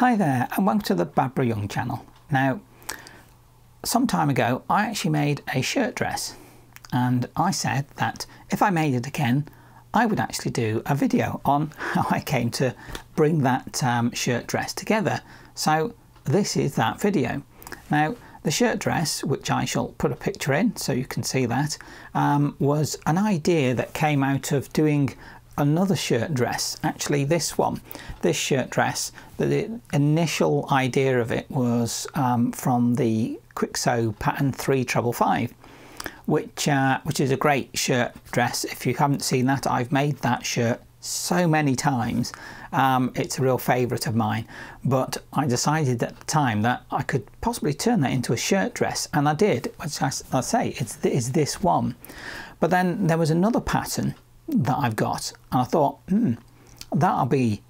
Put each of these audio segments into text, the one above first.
Hi there and welcome to the Babbra Young channel. Now, some time ago I actually made a shirt dress and I said that if I made it again I would actually do a video on how I came to bring that um, shirt dress together. So this is that video. Now the shirt dress, which I shall put a picture in so you can see that, um, was an idea that came out of doing another shirt dress actually this one this shirt dress the initial idea of it was um, from the sew pattern 3 treble 5 which uh, which is a great shirt dress. If you haven't seen that I've made that shirt so many times um, it's a real favourite of mine. But I decided at the time that I could possibly turn that into a shirt dress and I did which I, I say it's, it's this one. But then there was another pattern that I've got. And I thought hmm, that'll be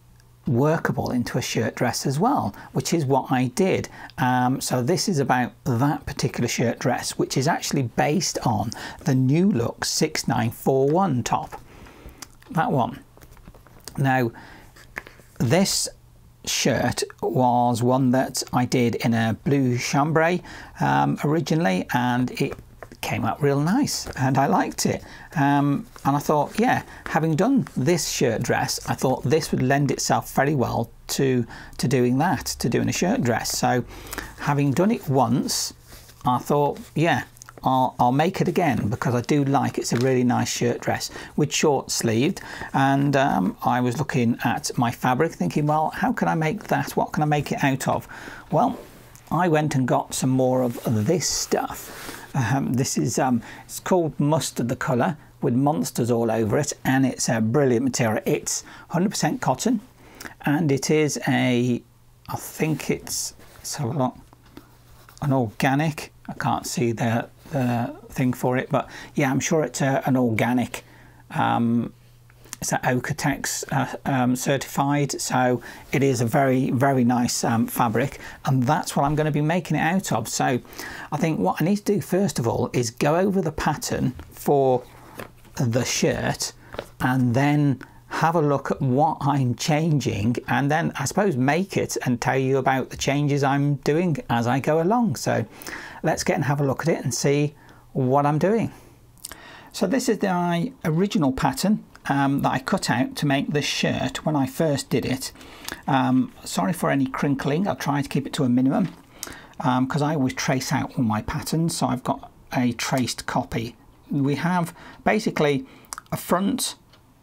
workable into a shirt dress as well which is what I did. Um, so this is about that particular shirt dress which is actually based on the New Look 6941 top. That one. Now this shirt was one that I did in a blue chambray um, originally and it came out real nice and I liked it. Um, and I thought, yeah, having done this shirt dress, I thought this would lend itself very well to, to doing that, to doing a shirt dress. So having done it once, I thought, yeah, I'll, I'll, make it again because I do like it's a really nice shirt dress with short sleeved. And um, I was looking at my fabric thinking well how can I make that? What can I make it out of? Well I went and got some more of this stuff um, this is um, it's called mustard the colour with monsters all over it and it's a brilliant material. It's 100% cotton and it is a, I think it's, let's have a look, an organic, I can't see the, the thing for it, but yeah, I'm sure it's a, an organic um, that Oeko-Tex uh, um, certified. So it is a very very nice um, fabric and that's what I'm going to be making it out of. So I think what I need to do first of all is go over the pattern for the shirt and then have a look at what I'm changing and then I suppose make it and tell you about the changes I'm doing as I go along. So let's get and have a look at it and see what I'm doing. So this is the original pattern um, that I cut out to make this shirt when I first did it. Um, sorry for any crinkling, I'll try to keep it to a minimum because um, I always trace out all my patterns so I've got a traced copy. We have basically a front,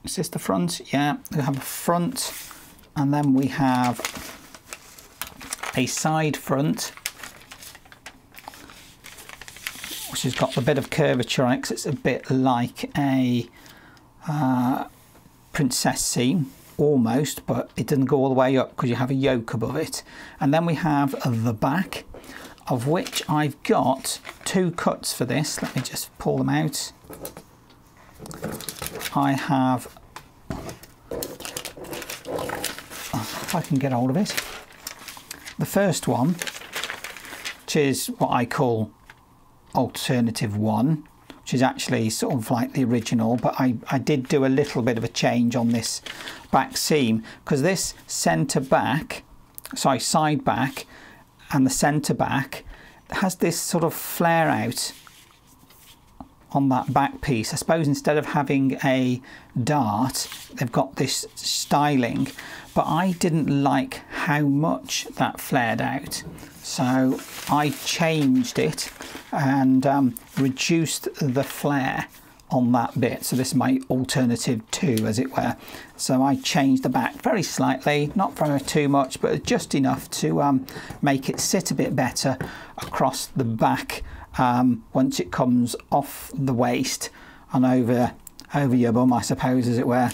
is this the front? Yeah, we have a front and then we have a side front which has got a bit of curvature on it because it's a bit like a uh, princess seam almost but it doesn't go all the way up because you have a yoke above it. And then we have the back of which I've got two cuts for this. Let me just pull them out. I have if I can get hold of it. The first one which is what I call alternative one which is actually sort of like the original but I, I did do a little bit of a change on this back seam because this centre back sorry side back and the centre back has this sort of flare out on that back piece. I suppose instead of having a dart, they've got this styling, but I didn't like how much that flared out. So I changed it and um, reduced the flare on that bit. So this is my alternative two, as it were. So I changed the back very slightly, not very too much, but just enough to um, make it sit a bit better across the back um, once it comes off the waist and over over your bum, I suppose, as it were.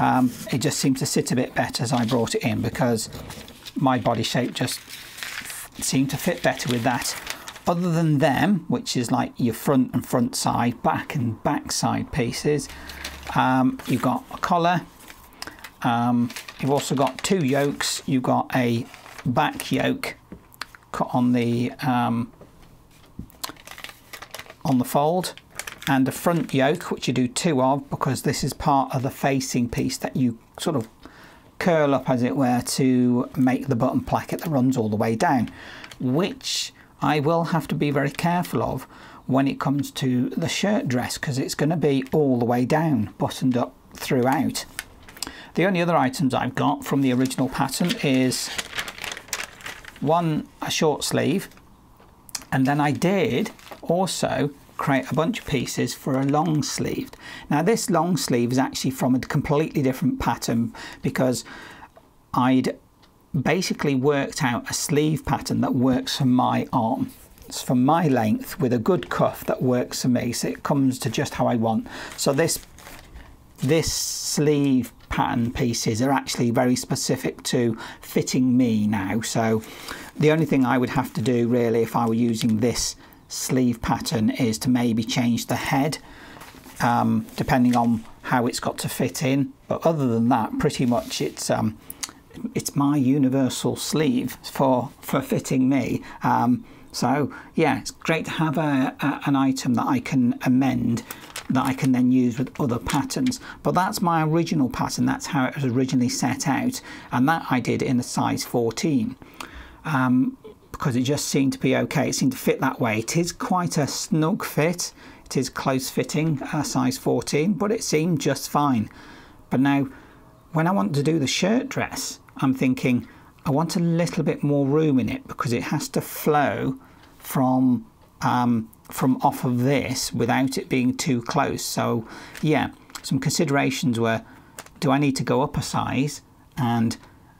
Um, it just seemed to sit a bit better as I brought it in because my body shape just seemed to fit better with that. Other than them, which is like your front and front side, back and back side pieces, um, you've got a collar. Um, you've also got two yokes. You've got a back yoke cut on the um, on the fold and a front yoke which you do two of because this is part of the facing piece that you sort of curl up as it were to make the button placket that runs all the way down which I will have to be very careful of when it comes to the shirt dress because it's going to be all the way down buttoned up throughout. The only other items I've got from the original pattern is one a short sleeve and then I did also create a bunch of pieces for a long sleeved. Now this long sleeve is actually from a completely different pattern because I'd basically worked out a sleeve pattern that works for my arm. It's for my length with a good cuff that works for me so it comes to just how I want. So this this sleeve pattern pieces are actually very specific to fitting me now so the only thing I would have to do really if I were using this sleeve pattern is to maybe change the head um, depending on how it's got to fit in. But other than that pretty much it's um, it's my universal sleeve for for fitting me. Um, so yeah it's great to have a, a, an item that I can amend that I can then use with other patterns. But that's my original pattern. That's how it was originally set out. And that I did in a size 14 um, because it just seemed to be okay. It seemed to fit that way. It is quite a snug fit. It is close fitting, uh, size 14, but it seemed just fine. But now, when I want to do the shirt dress, I'm thinking I want a little bit more room in it because it has to flow from um, from off of this without it being too close. So yeah, some considerations were, do I need to go up a size and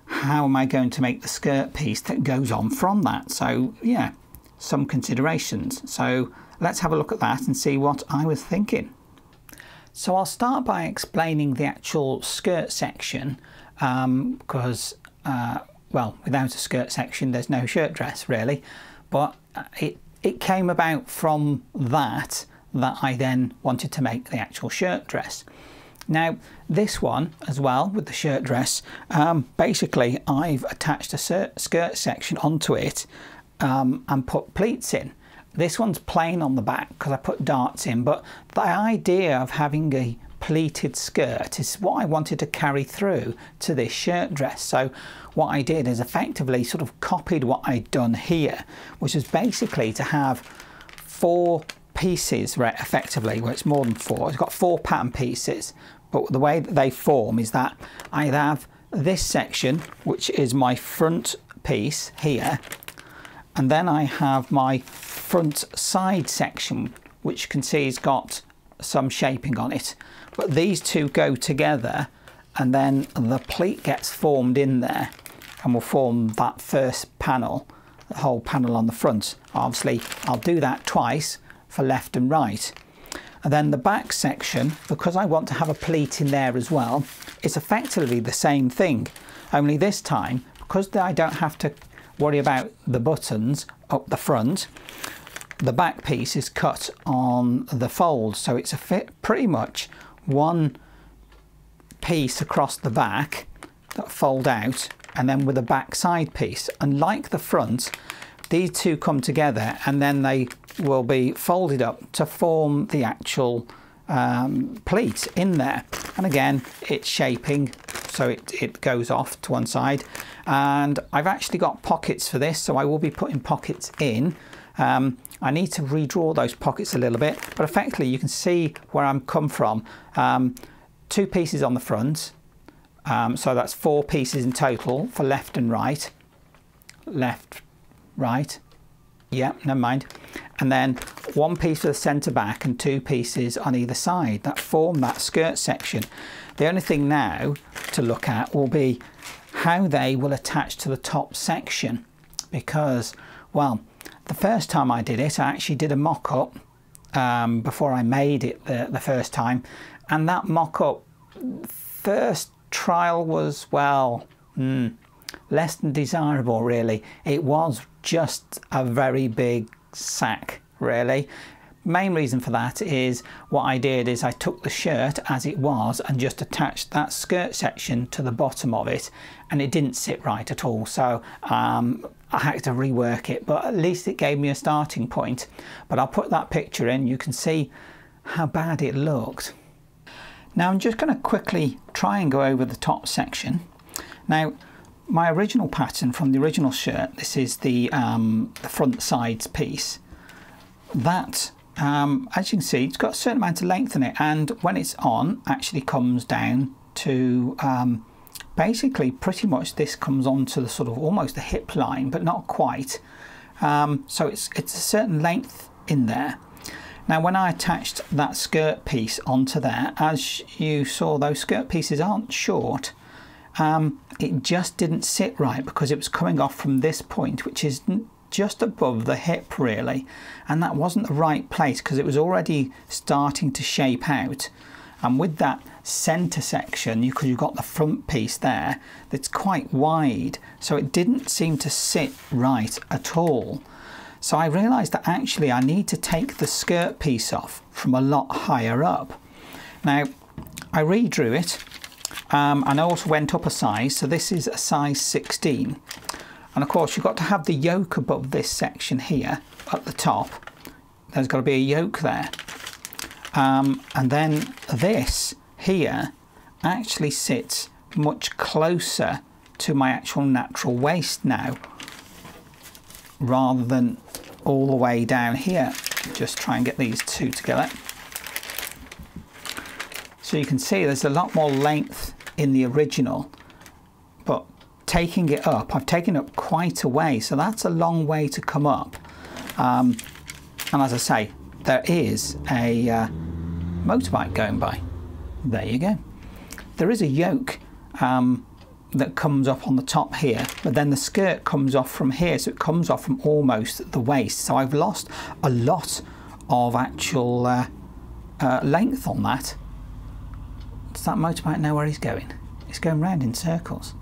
how am I going to make the skirt piece that goes on from that? So yeah, some considerations. So let's have a look at that and see what I was thinking. So I'll start by explaining the actual skirt section um, because, uh, well, without a skirt section, there's no shirt dress really. But uh, it, it came about from that that I then wanted to make the actual shirt dress. Now this one as well with the shirt dress, um, basically I've attached a skirt section onto it um, and put pleats in. This one's plain on the back because I put darts in, but the idea of having a pleated skirt is what I wanted to carry through to this shirt dress. So what I did is effectively sort of copied what I'd done here, which is basically to have four pieces right effectively well it's more than four it's got four pattern pieces but the way that they form is that I have this section which is my front piece here and then I have my front side section which you can see has got some shaping on it. But these two go together and then the pleat gets formed in there and will form that first panel the whole panel on the front. Obviously I'll do that twice for left and right and then the back section, because I want to have a pleat in there as well, it's effectively the same thing. Only this time, because I don't have to worry about the buttons up the front, the back piece is cut on the fold. So it's a fit pretty much one piece across the back that fold out and then with a back side piece. And like the front, these two come together and then they will be folded up to form the actual um, pleat in there. And again, it's shaping, so it, it goes off to one side. And I've actually got pockets for this, so I will be putting pockets in. Um, I need to redraw those pockets a little bit, but effectively you can see where I'm come from. Um, two pieces on the front, um, so that's four pieces in total for left and right. Left, right, yeah, never mind. And then one piece for the centre back and two pieces on either side that form that skirt section. The only thing now to look at will be how they will attach to the top section because, well, the first time I did it, I actually did a mock-up um, before I made it the, the first time. And that mock-up first trial was, well, mm, less than desirable really. It was just a very big sack really. Main reason for that is what I did is I took the shirt as it was and just attached that skirt section to the bottom of it and it didn't sit right at all so um, I had to rework it but at least it gave me a starting point but I'll put that picture in you can see how bad it looked. Now I'm just going to quickly try and go over the top section Now, my original pattern from the original shirt, this is the, um, the front sides piece, that, um, as you can see, it's got a certain amount of length in it, and when it's on, actually comes down to um, basically pretty much this comes on to the sort of almost the hip line, but not quite. Um, so it's, it's a certain length in there. Now when I attached that skirt piece onto there, as you saw those skirt pieces aren't short, um, it just didn't sit right because it was coming off from this point which is just above the hip really. And that wasn't the right place because it was already starting to shape out. And with that center section you because you've got the front piece there that's quite wide. So it didn't seem to sit right at all. So I realized that actually I need to take the skirt piece off from a lot higher up. Now I redrew it um, and I also went up a size so this is a size 16 and of course you've got to have the yoke above this section here at the top. There's got to be a yoke there. Um, and then this here actually sits much closer to my actual natural waist now rather than all the way down here. Just try and get these two together. So you can see there's a lot more length in the original but taking it up I've taken up quite a way so that's a long way to come up um, and as I say there is a uh, motorbike going by. There you go. There is a yoke um, that comes up on the top here, but then the skirt comes off from here, so it comes off from almost the waist. So I've lost a lot of actual uh, uh, length on that. That motorbike know where he's going? He's going round in circles.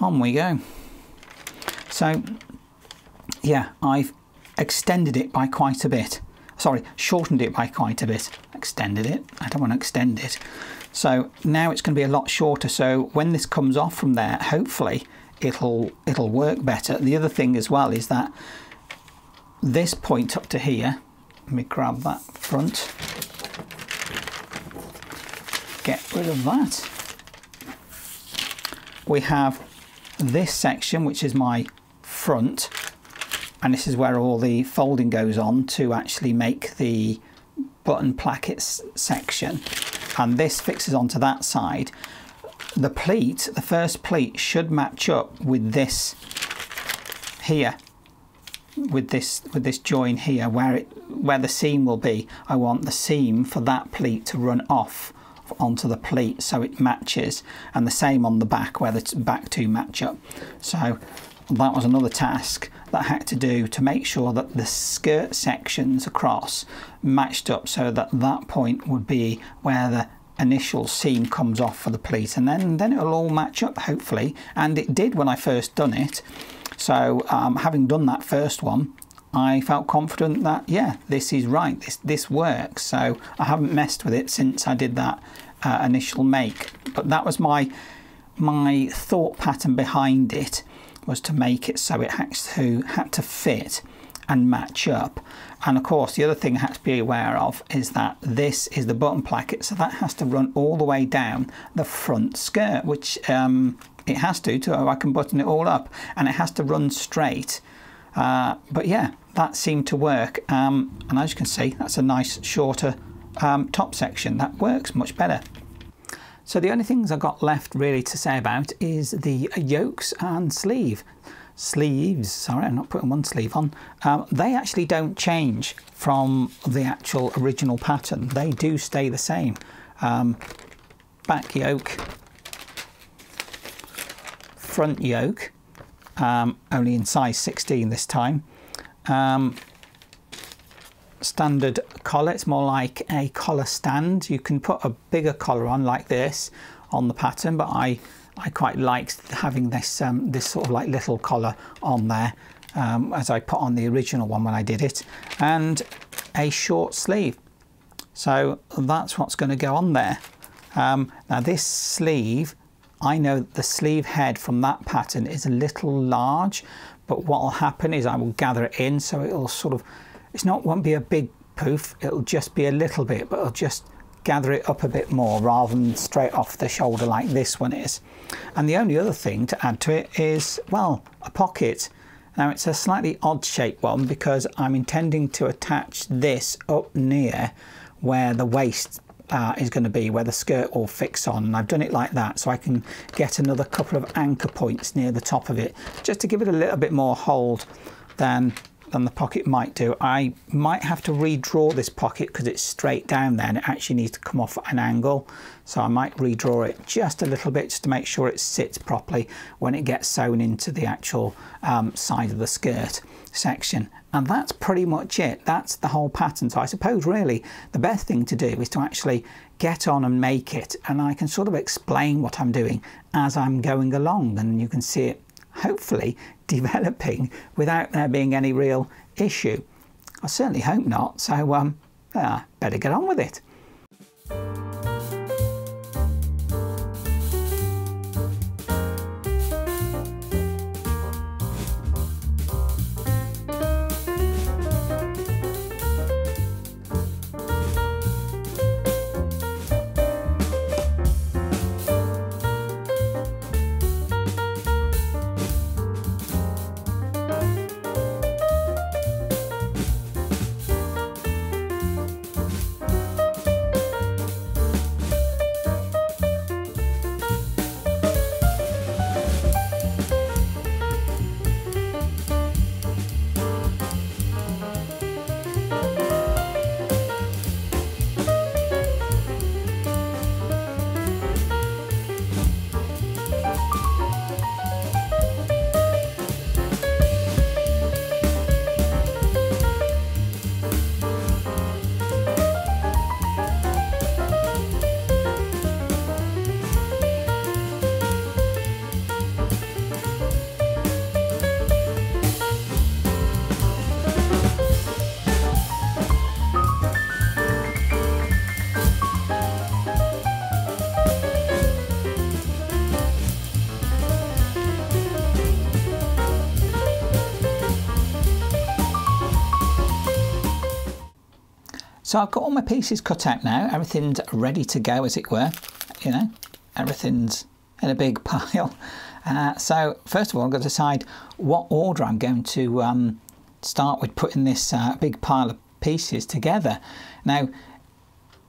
On we go. So, yeah, I've extended it by quite a bit sorry, shortened it by quite a bit, extended it. I don't want to extend it. So now it's going to be a lot shorter. So when this comes off from there, hopefully it'll it'll work better. The other thing as well is that this point up to here, let me grab that front, get rid of that. We have this section, which is my front, and this is where all the folding goes on to actually make the button plackets section. And this fixes onto that side. The pleat the first pleat should match up with this here with this with this join here where it where the seam will be. I want the seam for that pleat to run off onto the pleat so it matches and the same on the back where the back two match up. So that was another task that I had to do to make sure that the skirt sections across matched up so that that point would be where the initial seam comes off for the pleat and then then it'll all match up hopefully. And it did when I first done it. So um, having done that first one I felt confident that yeah this is right this this works so I haven't messed with it since I did that uh, initial make but that was my my thought pattern behind it was to make it so it had to, had to fit and match up. And of course, the other thing I had to be aware of is that this is the button placket, so that has to run all the way down the front skirt, which um, it has to, to I can button it all up, and it has to run straight. Uh, but yeah, that seemed to work, um, and as you can see, that's a nice shorter um, top section. That works much better. So the only things I've got left really to say about is the yokes and sleeve. Sleeves, sorry, I'm not putting one sleeve on. Um, they actually don't change from the actual original pattern. They do stay the same. Um, back yoke, front yoke, um, only in size 16 this time. Um, standard collar. It's more like a collar stand. You can put a bigger collar on like this on the pattern, but I, I quite liked having this, um, this sort of like little collar on there um, as I put on the original one when I did it. And a short sleeve. So that's what's going to go on there. Um, now this sleeve, I know the sleeve head from that pattern is a little large, but what will happen is I will gather it in so it'll sort of it's not won't be a big poof, it'll just be a little bit, but it'll just gather it up a bit more rather than straight off the shoulder like this one is. And the only other thing to add to it is, well, a pocket. Now it's a slightly odd shaped one because I'm intending to attach this up near where the waist uh, is going to be, where the skirt will fix on. And I've done it like that so I can get another couple of anchor points near the top of it just to give it a little bit more hold than than the pocket might do. I might have to redraw this pocket because it's straight down there and it actually needs to come off at an angle. So I might redraw it just a little bit just to make sure it sits properly when it gets sewn into the actual um, side of the skirt section. And that's pretty much it. That's the whole pattern. So I suppose really the best thing to do is to actually get on and make it. And I can sort of explain what I'm doing as I'm going along and you can see it hopefully developing without there being any real issue. I certainly hope not, so um, yeah, better get on with it. So I've got all my pieces cut out now. Everything's ready to go, as it were. You know, everything's in a big pile. Uh, so first of all, I'm going to decide what order I'm going to um, start with putting this uh, big pile of pieces together. Now,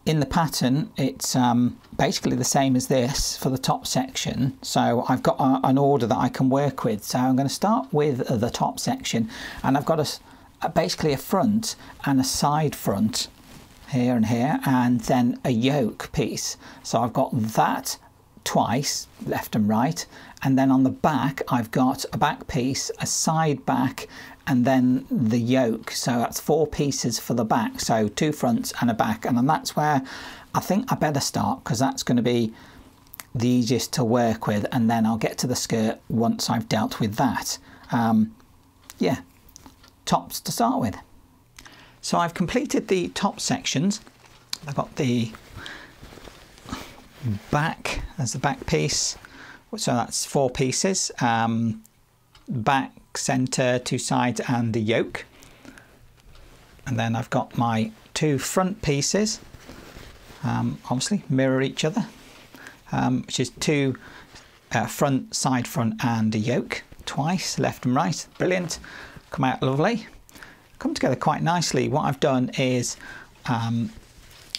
in the pattern, it's um, basically the same as this for the top section. So I've got a, an order that I can work with. So I'm going to start with the top section, and I've got a, a basically a front and a side front here and here and then a yoke piece. So I've got that twice left and right and then on the back I've got a back piece a side back and then the yoke. So that's four pieces for the back. So two fronts and a back. And then that's where I think I better start because that's going to be the easiest to work with and then I'll get to the skirt once I've dealt with that. Um, yeah tops to start with so I've completed the top sections. I've got the back as the back piece. So that's four pieces. Um, back, centre, two sides and the yoke. And then I've got my two front pieces. Um, obviously mirror each other. Um, which is two uh, front, side front and a yoke. Twice, left and right. Brilliant. Come out lovely come together quite nicely. What I've done is um,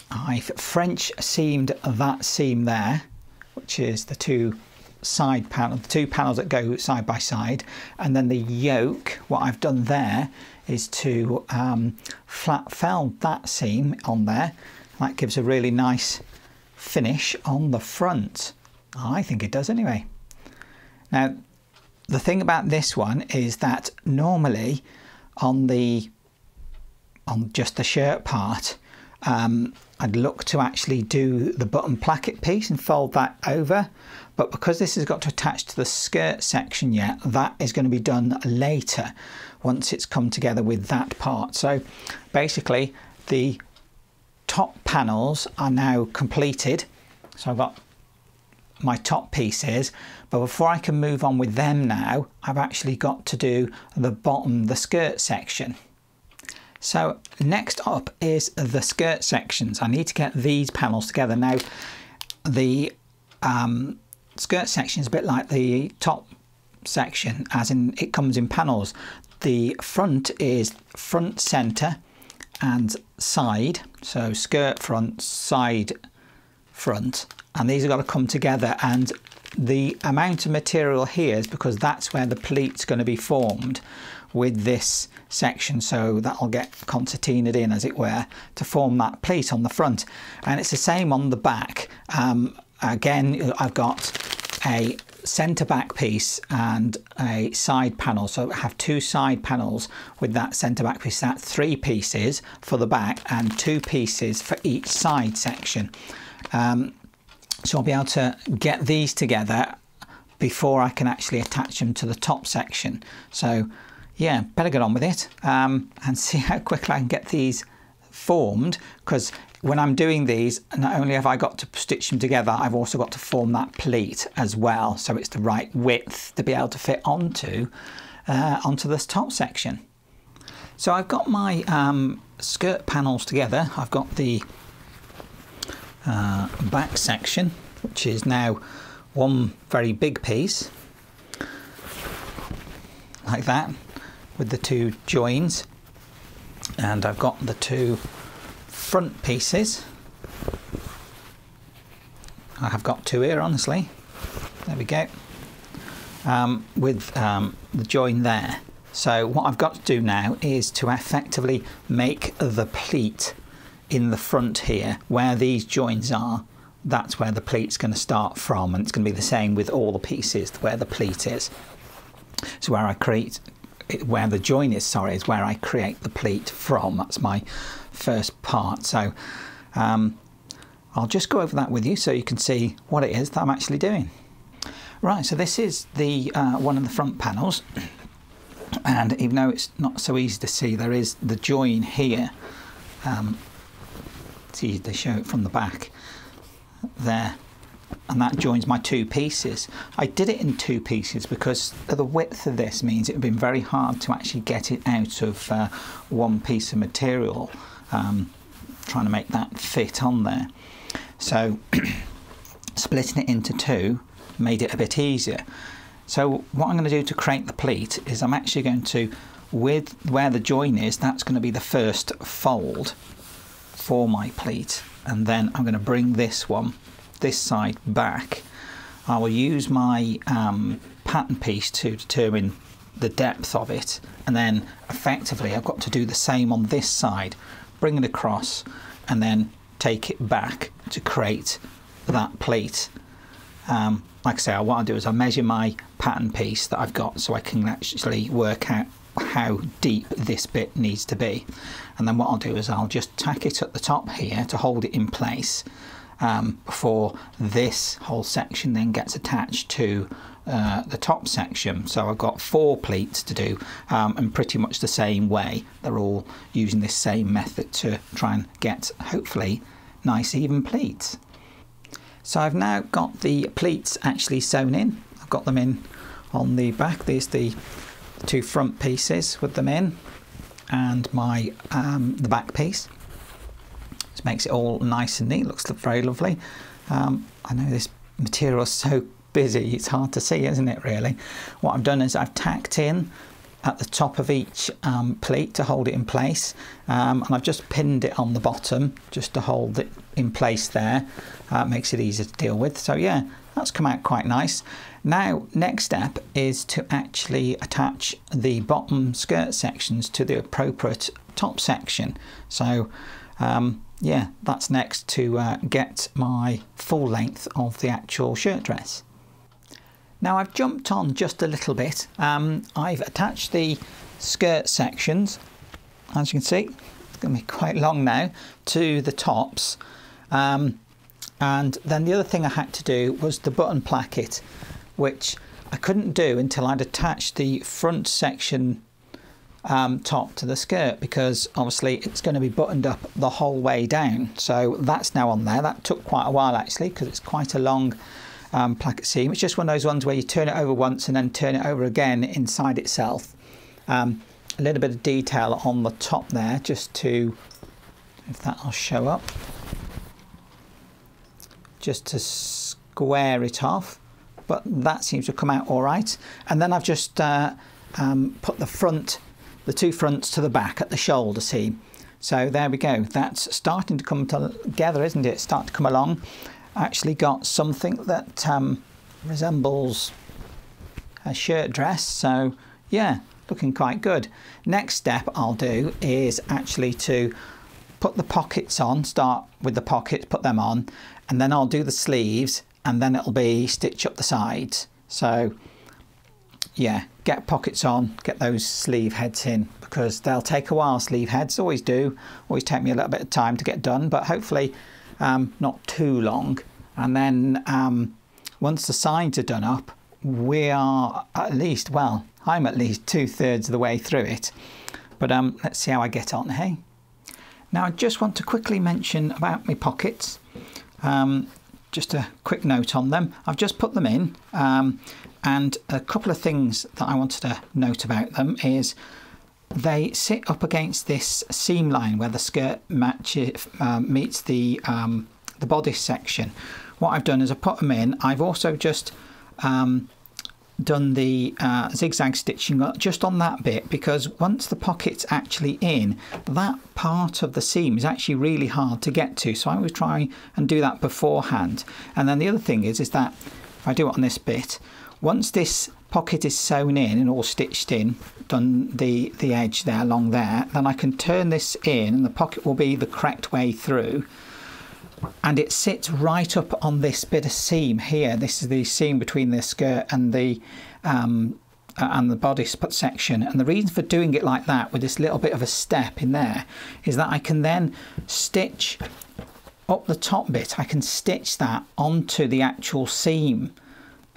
I've French seamed that seam there, which is the two side panel, the two panels that go side by side, and then the yoke. What I've done there is to um, flat fell that seam on there. That gives a really nice finish on the front. I think it does anyway. Now, the thing about this one is that normally on the on just the shirt part um, I'd look to actually do the button placket piece and fold that over. But because this has got to attach to the skirt section yet that is going to be done later once it's come together with that part. So basically the top panels are now completed. So I've got my top pieces but before I can move on with them now I've actually got to do the bottom the skirt section So next up is the skirt sections. I need to get these panels together. Now the um, skirt section is a bit like the top section as in it comes in panels. The front is front center and side. So skirt front, side front. And these have got to come together and the amount of material here is because that's where the pleat's going to be formed with this section so that'll get concertinaed in as it were to form that pleat on the front. And it's the same on the back. Um, again I've got a centre back piece and a side panel. So I have two side panels with that centre back piece. That's three pieces for the back and two pieces for each side section. Um, so I'll be able to get these together before I can actually attach them to the top section. So yeah, better get on with it um, and see how quickly I can get these formed because when I'm doing these, not only have I got to stitch them together, I've also got to form that pleat as well. So it's the right width to be able to fit onto, uh, onto this top section. So I've got my um, skirt panels together. I've got the uh, back section, which is now one very big piece, like that, with the two joins. And I've got the two front pieces. I have got two here, honestly. There we go. Um, with um, the join there. So what I've got to do now is to effectively make the pleat in the front here, where these joins are, that's where the pleat's going to start from, and it's going to be the same with all the pieces where the pleat is. So where I create, where the join is, sorry, is where I create the pleat from. That's my first part. So um, I'll just go over that with you so you can see what it is that I'm actually doing. Right, so this is the uh, one of the front panels, and even though it's not so easy to see, there is the join here. Um, easy to show it from the back there and that joins my two pieces. I did it in two pieces because the width of this means it would be very hard to actually get it out of uh, one piece of material, um, trying to make that fit on there. So splitting it into two made it a bit easier. So what I'm going to do to create the pleat is I'm actually going to, with where the join is, that's going to be the first fold for my pleat and then I'm going to bring this one this side back I will use my um, pattern piece to determine the depth of it and then effectively I've got to do the same on this side bring it across and then take it back to create that pleat um, like I say what I do is I measure my pattern piece that I've got so I can actually work out how deep this bit needs to be. And then what I'll do is I'll just tack it at the top here to hold it in place um, before this whole section then gets attached to uh, the top section. So I've got four pleats to do um, and pretty much the same way. They're all using this same method to try and get hopefully nice even pleats. So I've now got the pleats actually sewn in. I've got them in on the back. There's the two front pieces with them in and my um, the back piece. This makes it all nice and neat, looks very lovely. Um, I know this material is so busy, it's hard to see, isn't it really? What I've done is I've tacked in at the top of each um, pleat to hold it in place um, and I've just pinned it on the bottom just to hold it in place there uh, makes it easier to deal with so yeah that's come out quite nice now, next step is to actually attach the bottom skirt sections to the appropriate top section. So, um, yeah, that's next to uh, get my full length of the actual shirt dress. Now I've jumped on just a little bit. Um, I've attached the skirt sections, as you can see, it's going to be quite long now, to the tops. Um, and then the other thing I had to do was the button placket which I couldn't do until I'd attached the front section um, top to the skirt because obviously it's going to be buttoned up the whole way down. So that's now on there. That took quite a while actually because it's quite a long um, placket seam. It's just one of those ones where you turn it over once and then turn it over again inside itself. Um, a little bit of detail on the top there just to if that'll show up just to square it off but that seems to come out all right and then I've just uh, um, put the front the two fronts to the back at the shoulder seam. So there we go. That's starting to come together isn't it? Start to come along. Actually got something that um, resembles a shirt dress. So yeah looking quite good. Next step I'll do is actually to put the pockets on start with the pockets put them on and then I'll do the sleeves and then it'll be stitch up the sides. So yeah get pockets on get those sleeve heads in because they'll take a while sleeve heads always do. Always take me a little bit of time to get done but hopefully um, not too long. And then um, once the sides are done up we are at least well I'm at least two-thirds of the way through it. But um, let's see how I get on hey? Now I just want to quickly mention about my pockets. Um, just a quick note on them. I've just put them in. Um, and a couple of things that I wanted to note about them is they sit up against this seam line where the skirt matches, um, meets the, um, the bodice section. What I've done is I put them in. I've also just um, done the uh, zigzag stitching just on that bit because once the pocket's actually in that part of the seam is actually really hard to get to so I always try and do that beforehand and then the other thing is is that if I do it on this bit once this pocket is sewn in and all stitched in done the the edge there along there then I can turn this in and the pocket will be the correct way through and it sits right up on this bit of seam here. This is the seam between the skirt and the um, uh, and the body section. And the reason for doing it like that with this little bit of a step in there is that I can then stitch up the top bit. I can stitch that onto the actual seam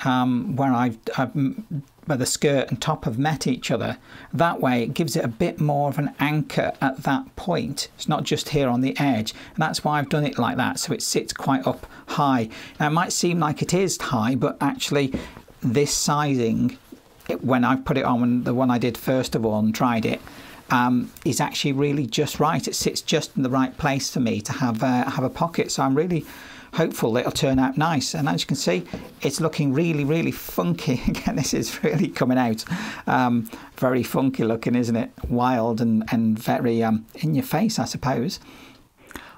um, where I've, I've where the skirt and top have met each other. That way it gives it a bit more of an anchor at that point. It's not just here on the edge. And that's why I've done it like that, so it sits quite up high. Now it might seem like it is high, but actually this sizing, it, when I put it on, when the one I did first of all and tried it, um, is actually really just right. It sits just in the right place for me to have, uh, have a pocket. So I'm really hopeful that it'll turn out nice. And as you can see, it's looking really, really funky. Again, this is really coming out um, very funky looking, isn't it? Wild and, and very um, in your face, I suppose.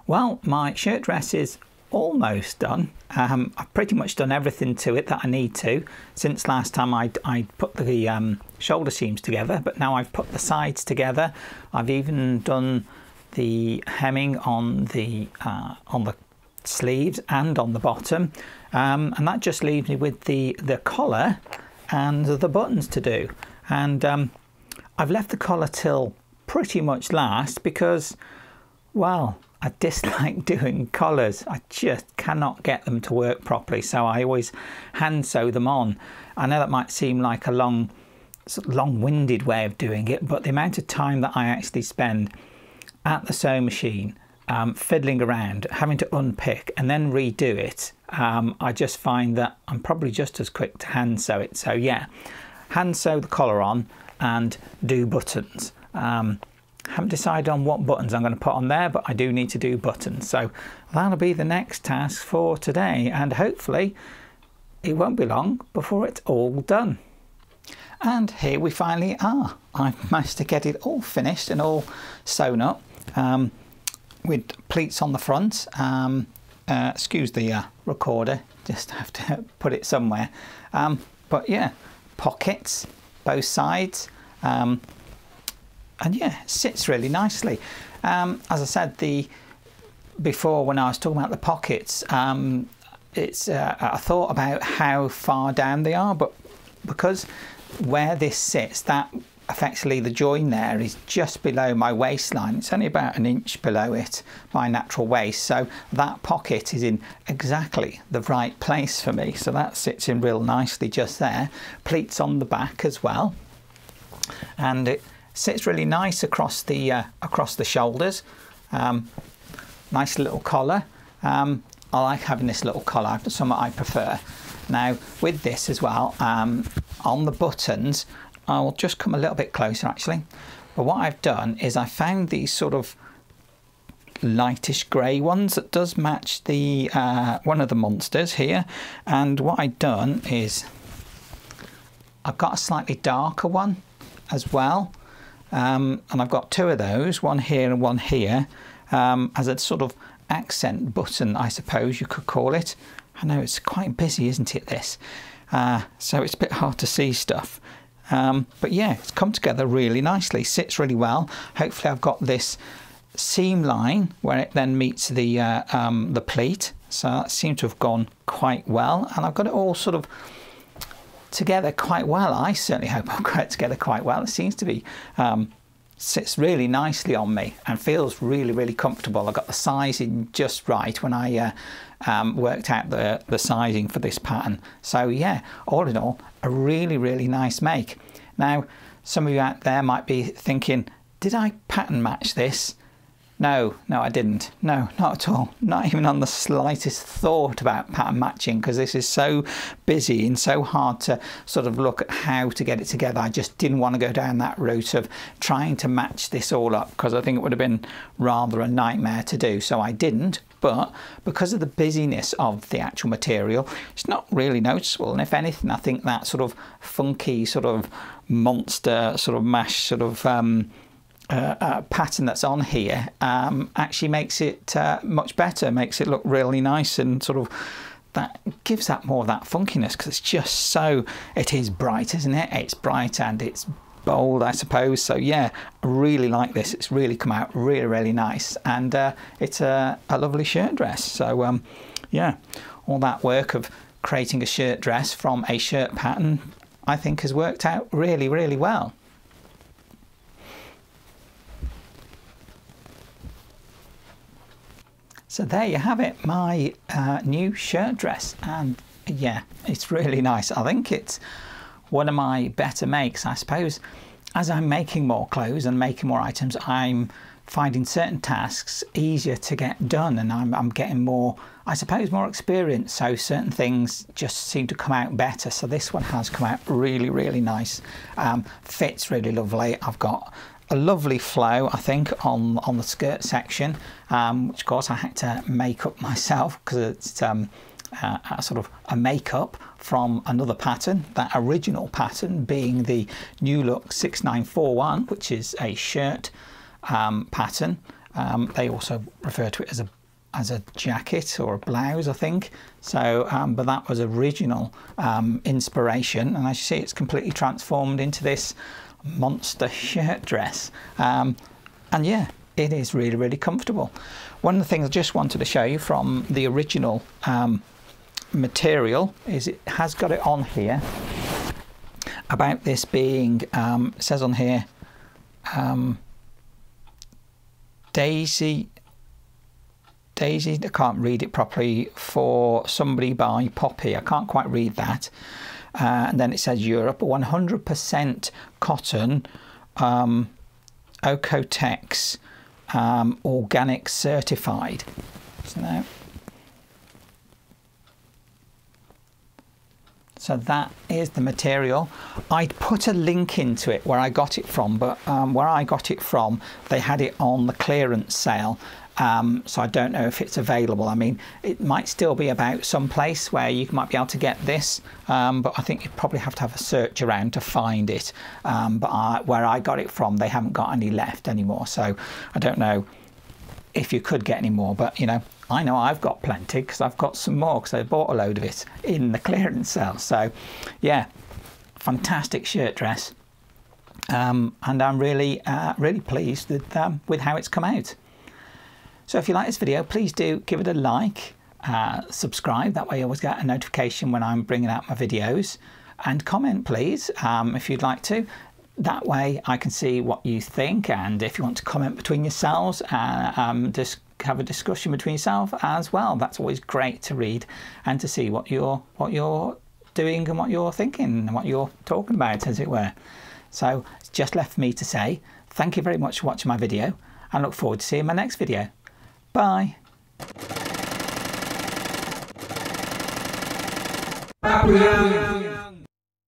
Well, my shirt dress is almost done. Um, I've pretty much done everything to it that I need to since last time I, I put the um, shoulder seams together, but now I've put the sides together. I've even done the hemming on the uh, on the sleeves and on the bottom. Um, and that just leaves me with the the collar and the buttons to do. And um, I've left the collar till pretty much last because well I dislike doing collars. I just cannot get them to work properly so I always hand sew them on. I know that might seem like a long long-winded way of doing it but the amount of time that I actually spend at the sewing machine um, fiddling around, having to unpick and then redo it, um, I just find that I'm probably just as quick to hand sew it. So yeah, hand sew the collar on and do buttons. Um, haven't decided on what buttons I'm going to put on there, but I do need to do buttons. So that'll be the next task for today, and hopefully it won't be long before it's all done. And here we finally are. I've managed to get it all finished and all sewn up. Um, with pleats on the front. Um, uh, excuse the uh, recorder, just have to put it somewhere. Um, but yeah, pockets, both sides. Um, and yeah, sits really nicely. Um, as I said, the before when I was talking about the pockets, um, it's uh, I thought about how far down they are, but because where this sits, that effectively the join there is just below my waistline. It's only about an inch below it, my natural waist. So that pocket is in exactly the right place for me. So that sits in real nicely just there. Pleats on the back as well. And it sits really nice across the, uh, across the shoulders. Um, nice little collar. Um, I like having this little collar, something I prefer. Now with this as well, um, on the buttons, I'll just come a little bit closer actually. But what I've done is I found these sort of lightish grey ones that does match the uh, one of the monsters here. And what I've done is I've got a slightly darker one as well. Um, and I've got two of those, one here and one here, um, as a sort of accent button, I suppose you could call it. I know it's quite busy, isn't it, this? Uh, so it's a bit hard to see stuff. Um, but yeah, it's come together really nicely, sits really well. Hopefully I've got this seam line where it then meets the, uh, um, the pleat. So that seems to have gone quite well. And I've got it all sort of together quite well. I certainly hope I've got it together quite well. It seems to be um, sits really nicely on me and feels really, really comfortable. I got the sizing just right when I uh, um, worked out the, the sizing for this pattern. So yeah, all in all, a really, really nice make. Now, some of you out there might be thinking, did I pattern match this? No, no, I didn't. No, not at all. Not even on the slightest thought about pattern matching because this is so busy and so hard to sort of look at how to get it together. I just didn't want to go down that route of trying to match this all up because I think it would have been rather a nightmare to do. So I didn't. But because of the busyness of the actual material, it's not really noticeable. And if anything, I think that sort of funky, sort of monster, sort of mash, sort of. Um, uh, uh, pattern that's on here um, actually makes it uh, much better, makes it look really nice and sort of that gives that more of that funkiness because it's just so it is bright, isn't it? It's bright and it's bold, I suppose. So yeah, I really like this. It's really come out really, really nice, and uh, it's a, a, lovely shirt dress. So um, yeah, all that work of creating a shirt dress from a shirt pattern, I think, has worked out really, really well. So there you have it, my uh, new shirt dress. And yeah, it's really nice. I think it's one of my better makes. I suppose as I'm making more clothes and making more items, I'm finding certain tasks easier to get done and I'm, I'm getting more, I suppose, more experience. So certain things just seem to come out better. So this one has come out really, really nice. Um, fits really lovely. I've got a lovely flow, I think, on, on the skirt section, um, which of course I had to make up myself because it's um, uh, a sort of a makeup from another pattern, that original pattern being the New Look 6941, which is a shirt um, pattern. Um, they also refer to it as a as a jacket or a blouse, I think. So, um, but that was original um, inspiration, and as you see, it's completely transformed into this monster shirt dress. Um, and yeah, it is really, really comfortable. One of the things I just wanted to show you from the original um, material is it has got it on here about this being, um, says on here, um, Daisy, Daisy, I can't read it properly, for somebody by Poppy. I can't quite read that. Uh, and then it says Europe, 100% cotton, um, Oeko-Tex, um, organic certified. So, so that is the material. I'd put a link into it where I got it from, but um, where I got it from, they had it on the clearance sale um, so I don't know if it's available. I mean, it might still be about some place where you might be able to get this, um, but I think you'd probably have to have a search around to find it. Um, but I, where I got it from, they haven't got any left anymore. So I don't know if you could get any more, but you know, I know I've got plenty because I've got some more because I bought a load of it in the clearance sale. So yeah, fantastic shirt dress. Um, and I'm really, uh, really pleased with, um, with how it's come out. So if you like this video, please do give it a like, uh, subscribe, that way you always get a notification when I'm bringing out my videos, and comment please um, if you'd like to. That way I can see what you think, and if you want to comment between yourselves, uh, um, just have a discussion between yourself as well. That's always great to read and to see what you're what you're doing and what you're thinking and what you're talking about, as it were. So it's just left for me to say thank you very much for watching my video and look forward to seeing my next video. Bye. Happy